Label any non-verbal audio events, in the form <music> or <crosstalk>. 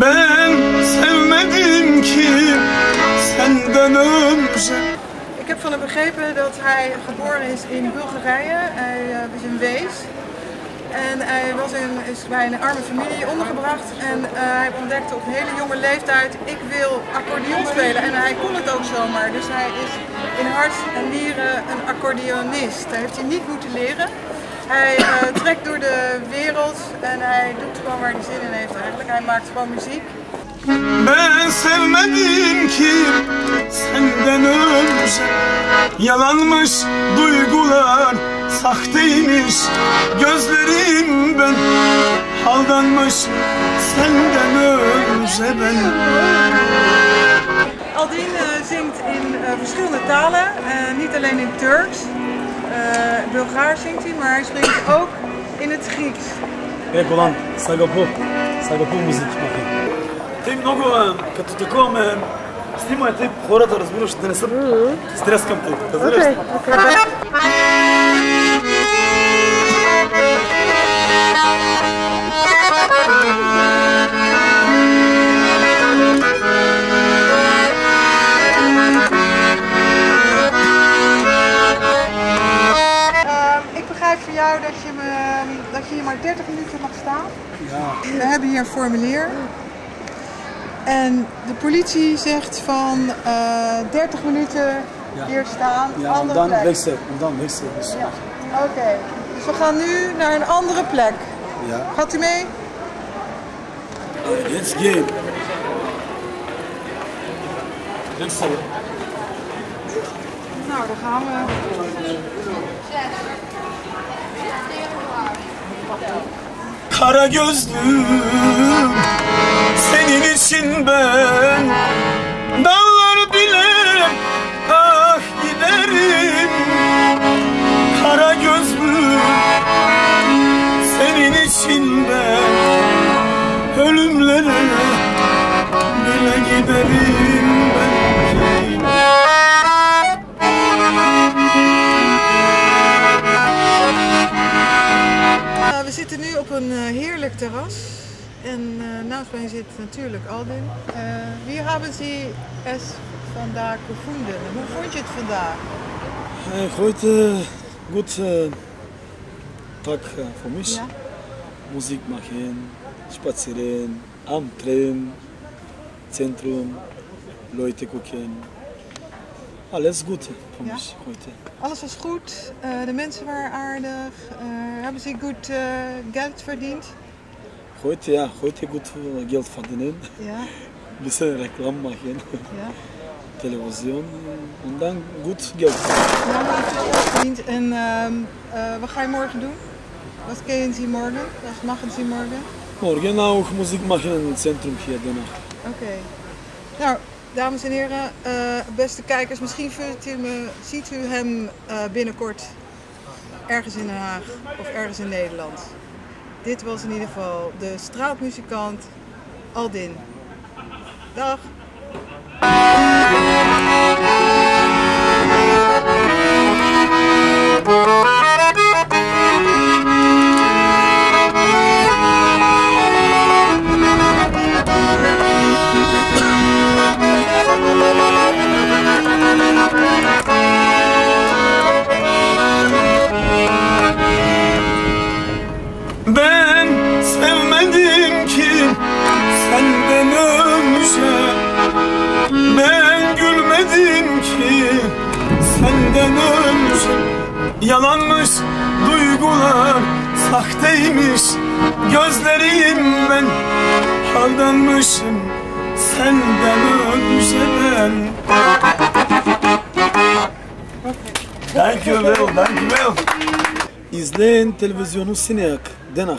Ben sevmedim ki senden önce. Ik heb van hem begrepen dat hij geboren is in Bulgarije. Hij eh, is een wees. En hij was in, is bij een arme familie ondergebracht. En eh, hij ontdekte op een hele jonge leeftijd, ik wil accordeon spelen. En hij kon het ook zomaar. Dus hij is in hart en nieren een accordeonist. Dat heeft hij niet moeten leren. Hij uh, trekt door de wereld en hij doet gewoon waar hij zin in heeft eigenlijk. Hij maakt gewoon muziek. Ben sevmedim ki senden önce Yalanmış duygular sahteymiş Gözlerim ben aldanmış senden önce ben Aldin uh, zingt in uh, verschillende talen, uh, niet alleen in Turks. Bulgaar zingt hij, maar hij spreekt ook in het Grieks. Е, Голан, сега по, сега по музик махи. Те много, като такова ме снимай, те хората разбираш, да не са стрес към те. Разбираш? Okay, okay. Van jou dat je, me, dat je hier maar 30 minuten mag staan. Ja. We hebben hier een formulier. En de politie zegt van uh, 30 minuten Ja. hier staan, Ja, andere ondan plek. wegzet, ondan wegzet. Dus, Ja. Oké, dus we gaan nu naar een andere plek. ja. Gaat u mee? Jetzt gehen. Wechsel. Nou, dan gaan we. Kara gözlüm senin için ben Dağlar bile ah giderim Kara gözlüm senin için ben Ölümlere bile giderim terras. En uh, naast mij zit natuurlijk Aldin. Uh, wie hebben Sie es vandaag gevonden? Hoe vond je het vandaag? Gut äh, Tag äh, für mich. Ja. Musik machen, spazieren, am Tram, Zentrum, Leute gucken. Alles gut für Ja. heute. Alles was goed, uh, de mensen waren aardig. Uh, hebben ze goed uh, geld verdiend? Heute ja, heute gut äh, Geld verdienen, Ja, <laughs> bisschen Reklam machen, ja. Television und dann gut Geld. Ja, het goed verdiend. En uh, uh, wat ga je morgen doen? Wat kennen Sie morgen? Wat machen Sie morgen? Morgen auch Musik machen im Zentrum hier danach. Oké. Nou, dames en heren, uh, beste kijkers, misschien u me, ziet u hem uh, binnenkort ergens in Den Haag of ergens in Nederland. Dit was in ieder geval de straatmuzikant Aldin. Dag! Önce Yalanmış duygular sahteymiş Gözlerim ben aldanmışım senden önce ben Thank you well, thank you well. İzleyin televizyonu Sineyak, Denah.